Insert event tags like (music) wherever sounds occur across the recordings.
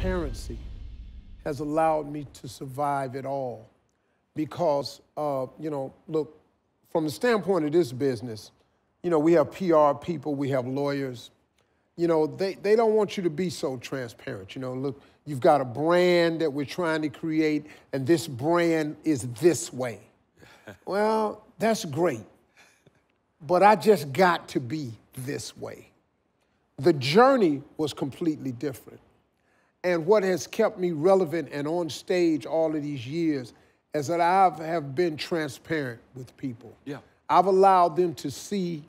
transparency has allowed me to survive it all because, uh, you know, look, from the standpoint of this business, you know, we have PR people, we have lawyers. You know, they, they don't want you to be so transparent. You know, look, you've got a brand that we're trying to create, and this brand is this way. (laughs) well, that's great, but I just got to be this way. The journey was completely different. And what has kept me relevant and on stage all of these years is that I have been transparent with people. Yeah. I've allowed them to see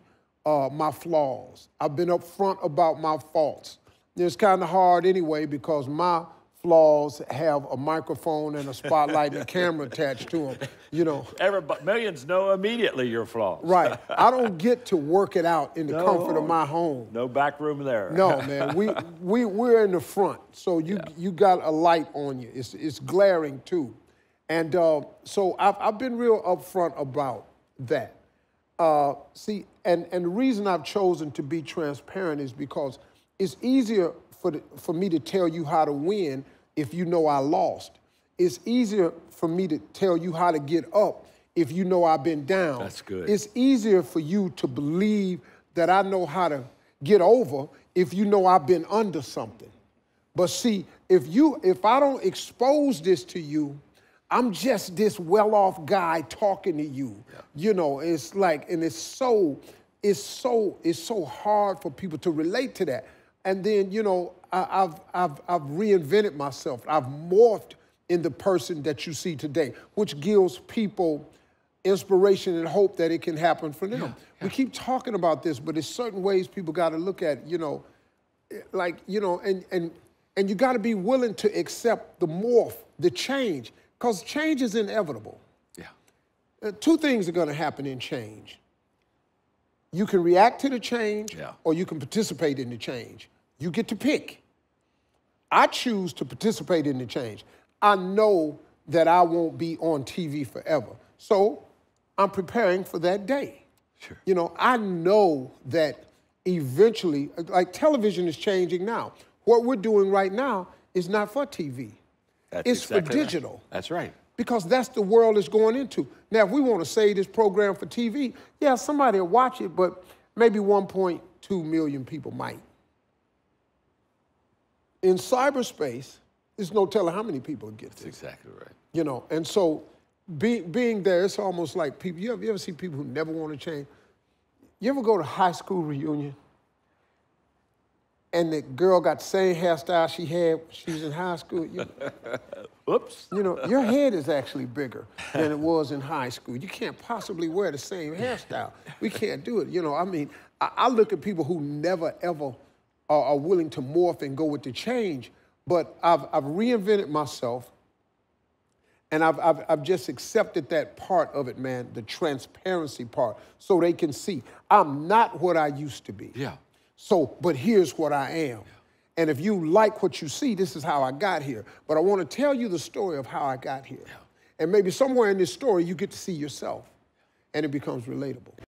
uh, my flaws. I've been upfront about my faults. It's kind of hard anyway because my flaws have a microphone and a spotlight and a camera attached to them. You know. Everybody, millions know immediately your flaws. Right. I don't (laughs) get to work it out in the no, comfort of my home. No back room there. No, (laughs) man. We we we're in the front, so you yeah. you got a light on you. It's it's glaring too, and uh, so I've I've been real upfront about that. Uh, see, and and the reason I've chosen to be transparent is because it's easier for, the, for me to tell you how to win if you know I lost. It's easier for me to tell you how to get up if you know I've been down. That's good. It's easier for you to believe that I know how to get over if you know I've been under something. But see, if you if I don't expose this to you, I'm just this well-off guy talking to you. Yeah. You know, it's like, and it's so, it's so, it's so hard for people to relate to that. And then, you know, I, have I've, I've reinvented myself. I've morphed in the person that you see today, which gives people inspiration and hope that it can happen for them. Yeah, yeah. We keep talking about this, but there's certain ways people got to look at, you know, like, you know, and, and, and you got to be willing to accept the morph, the change, because change is inevitable. Yeah. Uh, two things are going to happen in change. You can react to the change, yeah. or you can participate in the change. You get to pick. I choose to participate in the change. I know that I won't be on TV forever. So I'm preparing for that day. Sure. You know, I know that eventually, like television is changing now. What we're doing right now is not for TV. That's it's exactly for digital. Right. That's right. Because that's the world it's going into. Now, if we want to say this program for TV, yeah, somebody will watch it, but maybe 1.2 million people might. In cyberspace, there's no telling how many people get That's exactly right. You know, and so be, being there, it's almost like people, you ever, you ever see people who never want to change? You ever go to high school reunion and the girl got the same hairstyle she had when she was in high school? You, (laughs) Whoops. You know, your head is actually bigger than it was in high school. You can't possibly wear the same hairstyle. We can't do it. You know, I mean, I, I look at people who never ever are, are willing to morph and go with the change. But I've, I've reinvented myself and I've, I've, I've, just accepted that part of it, man, the transparency part, so they can see I'm not what I used to be. Yeah. So, but here's what I am. Yeah. And if you like what you see, this is how I got here. But I want to tell you the story of how I got here. Yeah. And maybe somewhere in this story, you get to see yourself, and it becomes relatable.